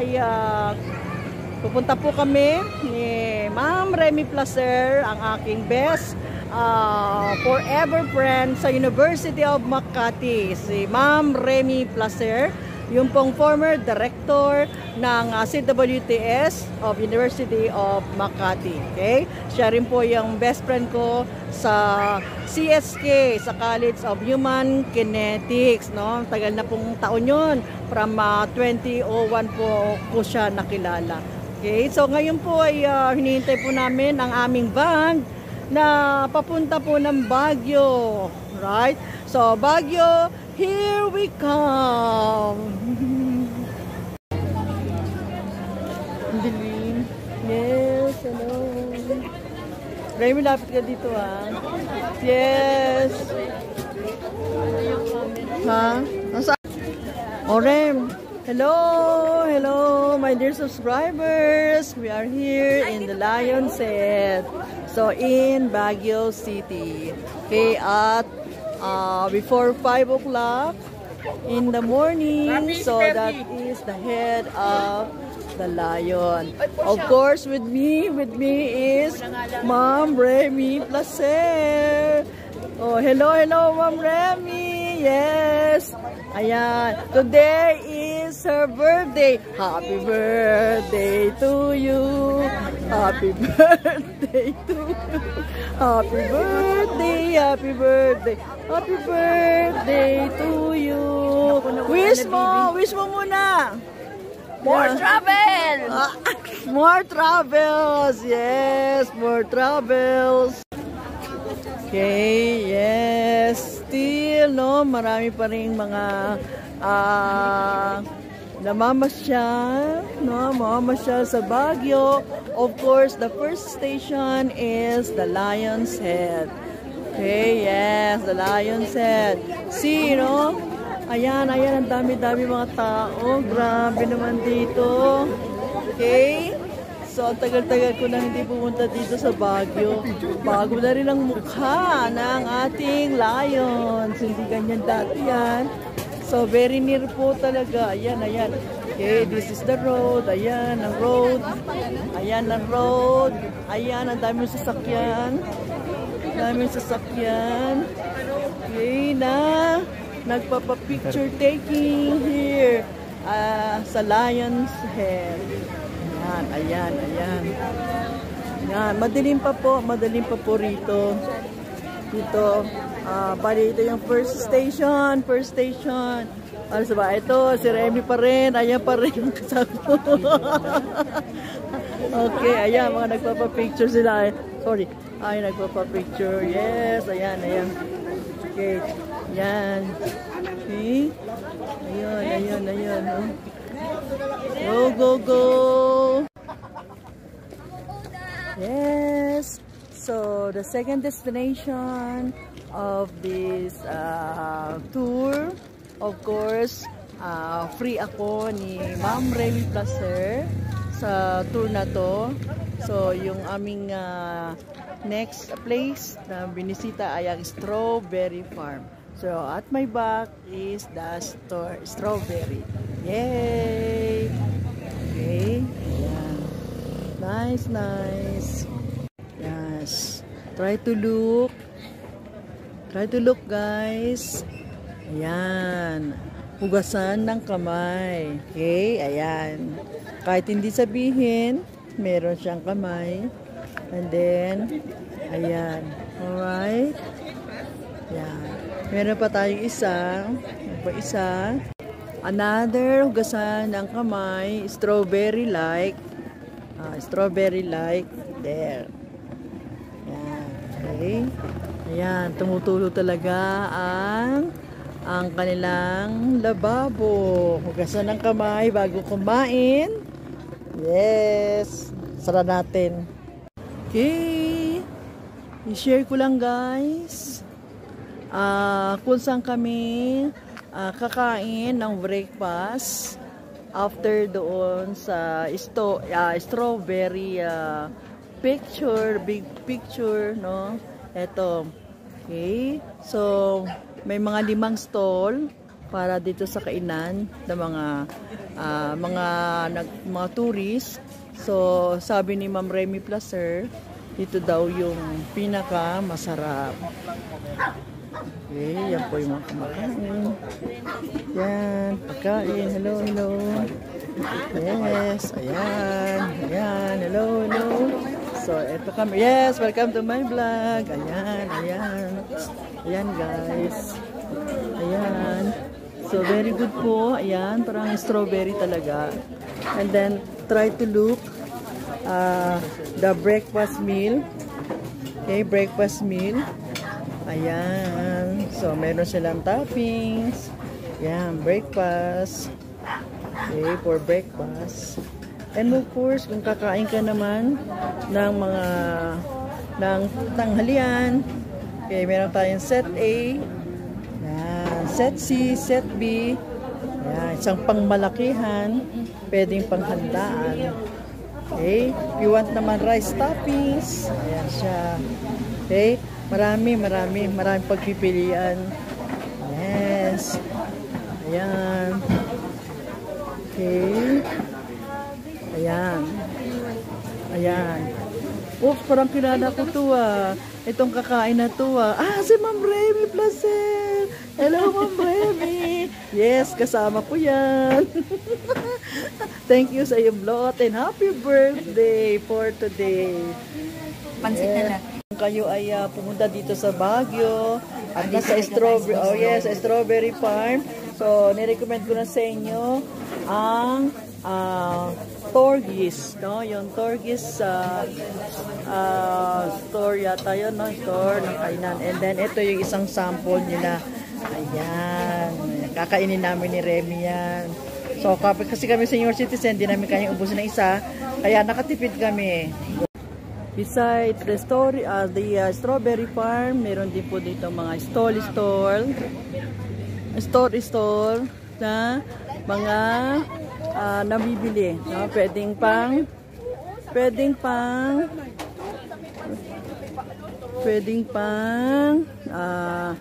ay uh, pupunta po kami ni Ma'am Remy Placer, ang aking best uh, forever friend sa University of Makati, si Ma'am Remy Placer, yung pong former director ng uh, CWTS of University of Makati. Okay? Siya rin po yung best friend ko sa CSK, sa College of Human Kinetics. No? Tagal na pong taon yun. From uh, 2001 po ko siya nakilala. Okay? So ngayon po ay uh, hinihintay po namin ang aming van na papunta po ng Baguio. Right? So, Baguio, here we come. Dilim. Yes, hello. Remy, lapit ka dito ah. Yes. Ha? Nasa? Oh, Rem. Hello, hello, my dear subscribers. We are here in the Lion's Head. So, in Baguio City. Okay, at uh, before 5 o'clock in the morning. So, that is the head of the lion. Of course, with me, with me is Mom Remy Placer. Oh, hello, hello, Mom Remy. Yes. Ayan. Today is her birthday. Happy birthday to you. Happy birthday to you. Happy birthday, happy birthday. Happy birthday to you. Wish mo, wish mo muna. More Yeah. travel! Ah, more travels. Yes, more travels. Okay, yes. Still, no, marami pa rin mga ah namamasyal, no, mamamasyal sa Baguio. Of course, the first station is the Lion's Head. Okay, yes, the Lion's Head. See, no? Ayan, ayan, ang dami-dami mga tao. Grabe naman dito. Okay? So, tagal-tagal ko na hindi pumunta dito sa Baguio. Bago na rin ang mukha ng ating lions. Hindi ganyan dati yan. So, very near po talaga. Ayan, ayan. Okay, this is the road. Ayan, ang road. Ayan, ang road. Ayan, ang daming sasakyan. Daming sasakyan. Okay na. Nagpapa-picture taking here ah, sa Lion's Head. Ayan, ayan, ayan. Ayan, madilim pa po, madilim pa po rito. Dito, ah, bali ito yung first station, first station. Ano sa ba? Ito, si Remy pa rin, ayan pa rin. okay, ayan, mga nagpapa-picture sila. Sorry, ay, nagpapa-picture. Yes, ayan, ayan. Okay, ayan. Okay, ayun, ayun, ayun. Oh. Go, go, go! Yes! So, the second destination of this uh, tour, of course, uh, free ako ni Ma'am Remy Placer sa tour na to. So, yung aming uh, next place na binisita ay ang Strawberry Farm. So, at my back is the store, strawberry. Yay! Okay. Ayan. Nice, nice. Yes. Try to look. Try to look, guys. Ayan. Hugasan ng kamay. Okay? Ayan. Kahit hindi sabihin, meron siyang kamay. And then, ayan. Alright? Ayan. Meron pa tayong isa. Meron pa isa. Another hugasan ng kamay. Strawberry-like. Ah, strawberry-like. There. Okay. Ayan. Tumutulo talaga ang ang kanilang lababo. Hugasan ng kamay bago kumain. Yes. Sara natin. Okay. I-share ko lang guys. Ah, kung saan kami ah, kakain ng breakfast after doon sa sto, ah, strawberry ah, picture, big picture, no? Ito. Okay. So, may mga limang stall. para dito sa kainan ng mga uh, mga nag, mga tourist. So, sabi ni Ma'am Remy Placer, dito daw yung pinaka masarap. Okay, yan po yung mga kumakain. Yan, pagkain. Hello, hello. Yes, ayan. Ayan, hello, hello. So, eto kami. Yes, welcome to my vlog. Ayan, ayan. Ayan, guys. Ayan. So, very good po. Ayan, parang strawberry talaga. And then, try to look uh, the breakfast meal. Okay, breakfast meal. Ayan. So, meron silang toppings. Ayan, breakfast. Okay, for breakfast. And of course, kung kakain ka naman ng mga ng tanghalian, okay, meron tayong set A, yan, set C, set B, yan, isang pangmalakihan, pwedeng panghandaan. Okay, if you want naman rice toppings, ayan siya. Okay, Marami, marami, marami pagpipilian. Yes. Ayan. Okay. Ayan. Ayan. Oops, parang kilala ko to ah. Itong kakain na to ah. Ah, si Ma'am Remy Placer. Hello, Ma'am Remy. Yes, kasama ko yan. Thank you sa iyong blot and happy birthday for today. Pansit na natin kayo ay uh, pumunta dito sa Baguio at nasa strawberry, oh yes, strawberry farm. So, nirecommend ko na sa inyo ang uh, Torgis, no? Yung Torgis uh, uh, store yata yun, no? Store ng kainan. And then, ito yung isang sample nila. Ayan. Kakainin namin ni Remy yan. So, kasi kami senior citizen, di namin kayang ubusin ng isa. Kaya nakatipid kami. Besides the story, uh, the uh, strawberry farm, meron din po dito mga stall stall, store store na mga uh, nabibili. No? Pwedeng pang, pwedeng pang, pwedeng pang uh,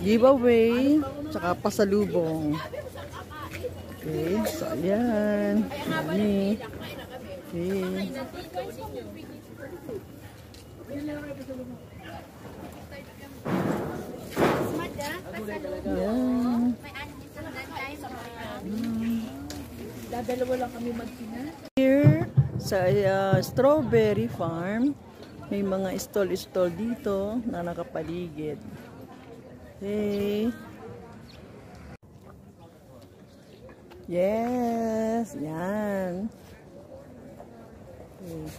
giveaway, tsaka pasalubong. Okay, so ayan. Ayan. Okay. Yeah. Dadalawa lang kami magkina. Here sa uh, strawberry farm, may mga stall-stall dito na nakapaligid. Okay. Yes, yan. Okay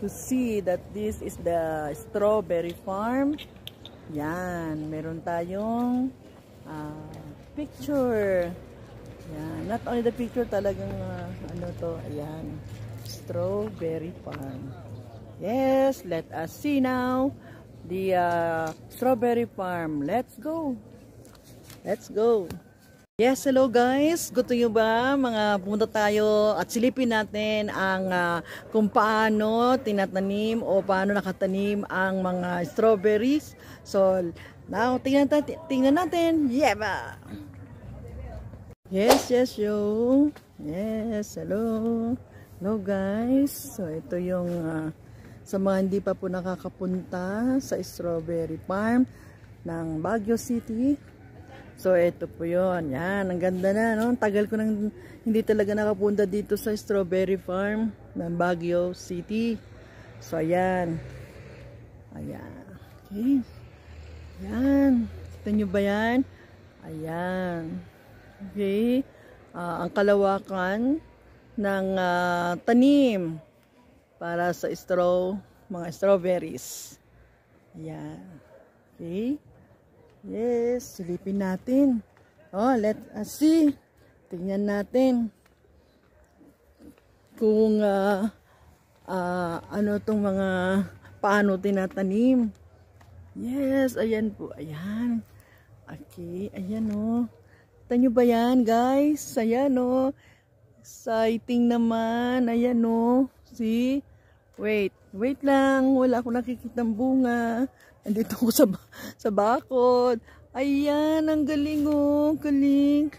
to see that this is the strawberry farm. Yan, meron tayong uh, picture. Yan, not only the picture, talagang uh, ano to, ayan, strawberry farm. Yes, let us see now the uh, strawberry farm. Let's go. Let's go. Yes, hello guys. Gusto nyo ba mga pumunta tayo at silipin natin ang uh, kung paano tinatanim o paano nakatanim ang mga strawberries. So, now tingnan natin, tingnan natin. Yeah ba? Yes, yes, yo. Yes, hello. Hello guys. So, ito yung uh, sa mga hindi pa po nakakapunta sa strawberry farm ng Baguio City. So, ito po yun. Yan, ang ganda na, no? Tagal ko nang hindi talaga nakapunta dito sa strawberry farm ng Baguio City. So, ayan. Ayan. Okay. Ayan. Kita nyo ba yan? Ayan. Okay. Uh, ang kalawakan ng uh, tanim para sa straw, mga strawberries. Ayan. Okay. Yes, silipin natin. Oh, let us see. Tingnan natin kung uh, uh, ano tong mga paano tinatanim. Yes, ayan po. Ayan. Okay, ayan oh. Kita ba yan, guys? Ayan oh. Exciting naman. Ayan oh. See? Wait, wait lang. Wala akong nakikita bunga. Andito ko sa, sa bakod. Ayan, ang galing oh. Galing.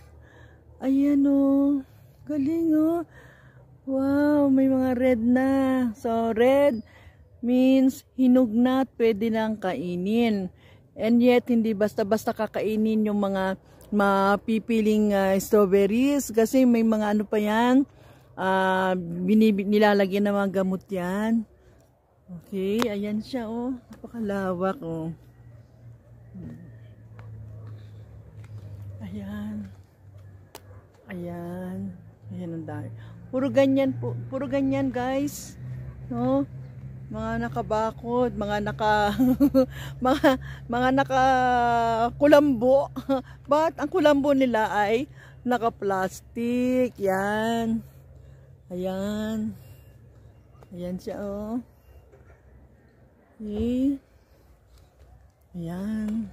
Ayan oh. Galing oh. Wow, may mga red na. So, red means hinog na pwede nang kainin. And yet, hindi basta-basta kakainin yung mga mapipiling ah, strawberries kasi may mga ano pa yan, binib- nilalagyan ng mga gamot yan. Okay, ayan siya oh. Napakalawak oh. Ayan. Ayan. Ayan ang dami. Puro ganyan po. Puro ganyan guys. No? Mga nakabakod, mga naka mga mga naka kulambo. But ang kulambo nila ay naka-plastic. Yan. Ayan. Ayan siya oh. Okay. Ayan.